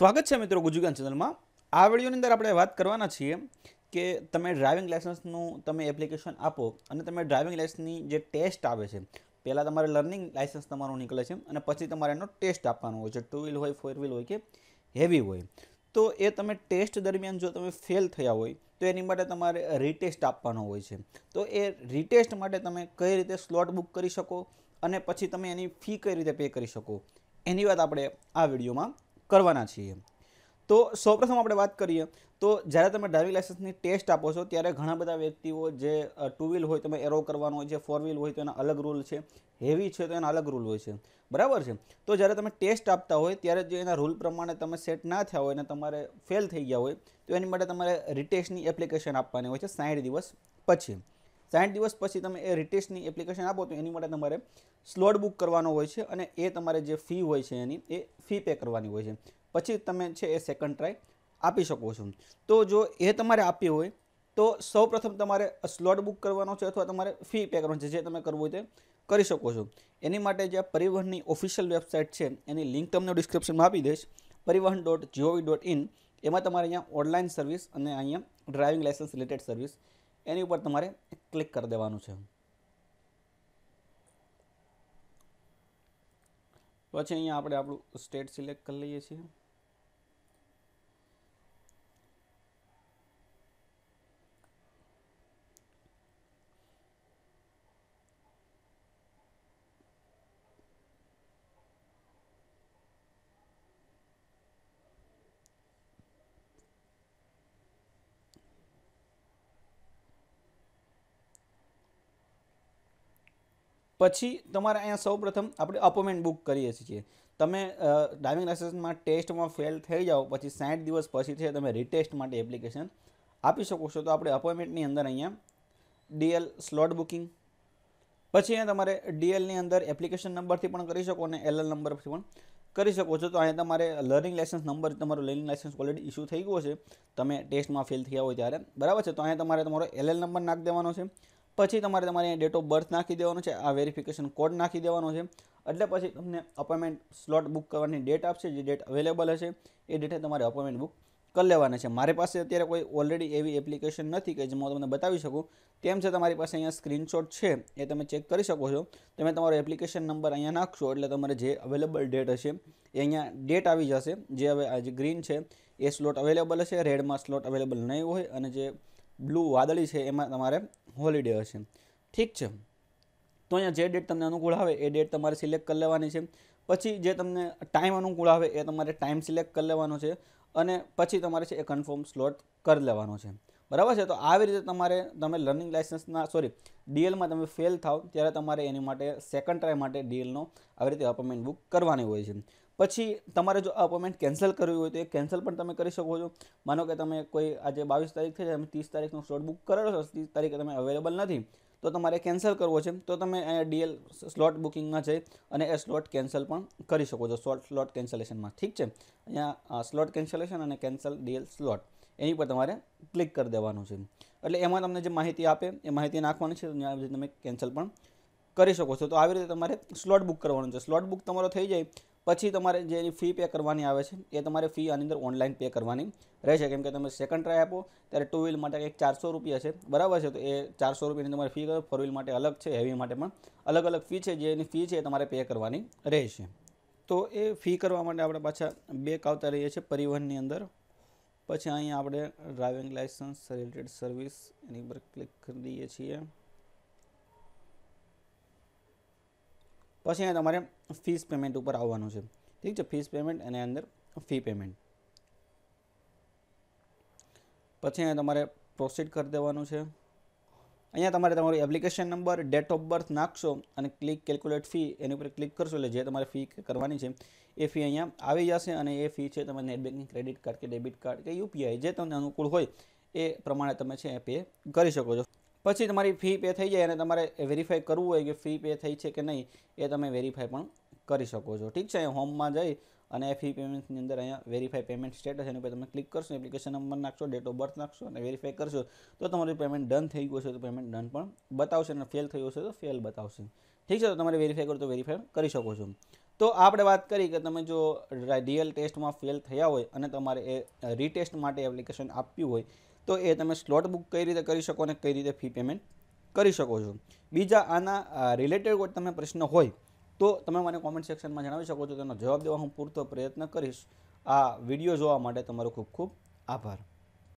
સ્વાગત છે મિત્રો ગુજુગાન ચેનલમાં. આ વિડીયોની અંદર આપણે વાત કરવાના છીએ કે તમે ડ્રાઇવિંગ લાઇસન્સનું તમે એપ્લિકેશન આપો અને તમે ડ્રાઇવિંગ લાઇસન્સની જે ટેસ્ટ આવે છે, પહેલાં તમારે લર્નિંગ લાઇસન્સ તમારું નીકળે છે અને પછી તમારે એનો ટેસ્ટ આપવાનો હોય છે. ટુ વ્હીલ હોય ફોર વ્હીલ હોય કે હેવી હોય. તો એ તમે ટેસ્ટ દરમિયાન જો તમે ફેલ થયા હોય, તો એની માટે તમારે રીટેસ્ટ આપવાનો હોય છે. તો એ રીટેસ્ટ માટે તમે કઈ રીતે સ્લોટ બુક કરી શકો અને પછી તમે એની ફી કઈ રીતે પે કરી શકો, એની વાત આપણે આ વિડીયોમાં કરવાના છીએ. તો સૌપ્રથમ આપણે વાત કરીએ, તો જ્યારે તમે ડ્રાઇવિંગ લાઇસન્સની ટેસ્ટ આપો છો, ત્યારે ઘણા બધા વ્યક્તિઓ જે ટુ વ્હીલ હોય તમે એરો કરવાનો હોય છે ફોર વ્હીલ હોય તો એના અલગ રૂલ છે હેવી છે તો એના અલગ રૂલ હોય છે. બરાબર છે? તો જ્યારે તમે ટેસ્ટ આપતા હોય, ત્યારે જે એના રૂલ પ્રમાણે તમે સેટ ના થયા હોય અને તમારે ફેલ થઈ ગયા હોય, તો એની માટે તમારે રિટેસ્ટની એપ્લિકેશન આપવાની હોય છે સાઠ દિવસ પછી. સાઠ દિવસ પછી તમે એ રિટેસ્ટની એપ્લિકેશન આપો તો એની માટે તમારે સ્લોટ બુક કરવાનો હોય છે અને એ તમારે જે ફી હોય છે એની, એ ફી પે કરવાની હોય છે. પછી તમે છે એ સેકન્ડ ટ્રાય આપી શકો છો. તો જો એ તમારે આપી હોય, તો સૌપ્રથમ તમારે સ્લોટ બુક કરવાનો છે અથવા તમારે ફી પે કરવાનો છે, જે તમે કરવું હોય તે કરી શકો છો. એની માટે જે પરિવહનની ઓફિશિયલ વેબસાઇટ છે, એની લિંક તમને ડિસ્ક્રિપ્શનમાં આપી દઈશ. પરિવહન ડોટ જીઓવી ડોટ ઇન એમાં તમારે અહીંયા ઓનલાઈન સર્વિસ અને અહીંયા ડ્રાઇવિંગ લાઇસન્સ રિલેટેડ સર્વિસ એની ઉપર તમારે ક્લિક કરી દેવાનું છે. પછી અહીંયા આપણે આપણું સ્ટેટ સિલેક્ટ કરી લઈએ છીએ. પછી તમારે અહીંયા સૌપ્રથમ આપણે અપોઇન્ટમેન્ટ બુક કરીએ છીએ. તમે ડ્રાઇવિંગ લાઇસન્સમાં ટેસ્ટમાં ફેલ થઈ જાઓ, પછી સાઠ દિવસ પછી છે તમે રિટેસ્ટ માટે એપ્લિકેશન આપી શકો છો. તો આપણે અપોઇન્ટમેન્ટની અંદર અહીંયા ડીએલ સ્લોટ બુકિંગ પછી અહીંયા તમારે ડીએલની અંદર એપ્લિકેશન નંબરથી પણ કરી શકો અને એલએલ નંબરથી પણ કરી શકો છો. તો અહીંયા તમારે લર્નિંગ લાઇસન્સ નંબર તમારો લર્નિંગ લાઇસન્સ ઓલરેડી ઇસ્યુ થઈ ગયો છે. તમે ટેસ્ટમાં ફેલ થયા હોય ત્યારે. બરાબર છે? તો અહીંયા તમારે તમારો એલએલ નંબર નાખી દેવાનો છે. પછી તમારે તમારે ડેટ ઓફ બર્થ નાખી દેવાનો છે, આ વેરિફિકેશન કોડ નાખી દેવાનો છે. એટલે પછી તમને અપોઇન્ટમેન્ટ સ્લોટ બુક કરવાની ડેટ આપશે, જે ડેટ અવેલેબલ હશે, એ ડેટે તમારે અપોઇન્ટમેન્ટ બુક કરી લેવાના છે. મારી પાસે અત્યારે કોઈ ઓલરેડી એવી એપ્લિકેશન નથી કે જેમાં હું તમને બતાવી શકું. તેમ છે તમારી પાસે અહીંયા સ્ક્રીનશોટ છે, એ તમે ચેક કરી શકો છો. તમે તમારો એપ્લિકેશન નંબર અહીંયા નાખશો, એટલે તમારે જે અવેલેબલ ડેટ હશે, એ અહીંયા ડેટ આવી જશે. જે હવે આ જે ગ્રીન છે, એ સ્લોટ અવેલેબલ હશે રેડમાં સ્લોટ અવેલેબલ નહીં હોય, અને જે બ્લુ વાદળી છે, એમાં તમારે હોલિડે હશે. ઠીક છે. તો અહીંયા જે ડેટ તમને અનુકૂળ આવે, એ ડેટ તમારે સિલેક્ટ કરી લેવાની છે. પછી જે તમને ટાઈમ અનુકૂળ આવે, એ તમારે ટાઈમ સિલેક્ટ કરી લેવાનો છે અને પછી તમારે છે એ કન્ફર્મ સ્લોટ કરી લેવાનો છે. બરાબર છે? તો આવી રીતે તમારે, તમે લર્નિંગ લાઇસન્સના સોરી ડીએલમાં તમે ફેલ થાવ, ત્યારે તમારે એની માટે સેકન્ડ ટ્રાય માટે ડીએલનો આવી રીતે અપોઇન્ટમેન્ટ બુક કરવાની હોય છે. પછી તમારે જો અપોઇન્ટમેન્ટ કેન્સલ કરવી હોય તો એ કેન્સલ પણ તમે કરી શકો છો. માનો કે તમે કોઈ આજે બાવીસ તારીખ થઈ તમે ત્રીસ તારીખનો સ્લોટ બુક કરેલો છો, ત્રીસ તારીખે તમે અવેલેબલ નથી, તો તમારે કેન્સલ કરવો છે. તો તમે અહીંયા ડીએલ સ્લોટ બુકિંગમાં જઈ અને એ સ્લોટ કેન્સલ પણ કરી શકો છો સ્લોટ સ્લોટ કેન્સલેશનમાં ઠીક છે? અહીંયા સ્લોટ કેન્સલેશન અને કેન્સલ ડીએલ સ્લોટ એની પર તમારે ક્લિક કરી દેવાનું છે. એટલે એમાં તમને જે માહિતી આપે, એ માહિતી નાખવાની છે, ત્યાં તમે કેન્સલ પણ કરી શકો છો. તો આવી રીતે તમારે સ્લોટ બુક કરવાનું છે. સ્લોટ બુક તમારો થઈ જાય પછી તમારે જે એની ફી પે કરવાની આવે છે, એ તમારે ફી આની અંદર ઓનલાઈન પે કરવાની રહેશે. કેમ કે તમે સેકન્ડ ટ્રાય આપો, ત્યારે ટુ વ્હીલ માટે એક ચારસો રૂપિયા છે. બરાબર છે? તો એ ચારસો રૂપિયાની તમારે ફી કરો. ફોર વ્હીલ માટે અલગ છે હેવી માટે પણ અલગ અલગ ફી છે. જે એની ફી છે એ તમારે પે કરવાની રહેશે. તો એ ફી કરવા માટે આપણે પાછા બેક આવતા રહીએ છીએ પરિવહનની અંદર. પછી અહીંયા આપણે ડ્રાઇવિંગ લાઇસન્સ રિલેટેડ સર્વિસ એની પર ક્લિક કરી દઈએ છીએ. પછી અહીંયા તમારે ફીસ પેમેન્ટ ઉપર આવવાનું છે. ઠીક છે? ફીસ પેમેન્ટ અને અંદર ફી પેમેન્ટ પછી અહીંયા તમારે પ્રોસીડ કરી દેવાનું છે. અહીંયા તમારે તમારું application number date of birth નાખશો અને ક્લિક કેલ્ક્યુલેટ ફી એની ઉપર ક્લિક કરશો એટલે જે તમારે ફી કરવાની છે, એ ફી અહીંયા આવી જશે અને એ ફી છે તમે નેટ બેન્કિંગ ક્રેડિટ કાર્ડ કે ડેબિટ કાર્ડ કે યુપીઆઈ જે તમને અનુકૂળ હોય, એ પ્રમાણે તમે છે એ પે કરી શકો છો. પછી તમારી ફી પે થઈ જાય અને તમારે વેરીફાઈ કરવું હોય કે ફી પે થઈ છે કે નહીં, એ તમે વેરીફાઈ પણ કરી શકો છો. ઠીક છે હોમમાં જઈ અને ફી પેમેન્ટની અંદર અહીંયા વેરીફાઈ પેમેન્ટ સ્ટેટસ એની ઉપર તમે ક્લિક કરશો એપ્લિકેશન નંબર નાખશો ડેટ ઓફ બર્થ નાખશો અને વેરીફાઈ કરશો, તો તમારું પેમેન્ટ ડન થઈ ગયું છે તો પેમેન્ટ ડન પણ બતાવશે અને ફેલ થયું છે તો ફેલ બતાવશે. ઠીક છે, તો તમારે વેરીફાઈ કરો તો વેરીફાઈ કરી શકો છો. તો આપણે વાત કરી કે તમે જો રિયલ ટેસ્ટમાં ફેલ થયા હોય અને તમારે એ રીટેસ્ટ માટે એપ્લિકેશન આપ્યું હોય તો એ તમે સ્લોટ બુક કઈ રીતે કરી શકો અને કઈ રીતે ફી પેમેન્ટ કરી શકો છો. બીજા આના રિલેટેડ કોઈ તમે પ્રશ્ન હોય, તો તમે મને કોમેન્ટ સેક્શનમાં જણાવી શકો છો. તેનો જવાબ દેવા હું પૂરતો પ્રયત્ન કરીશ. આ વીડિયો જોવા માટે તમારો ખૂબ ખૂબ આભાર.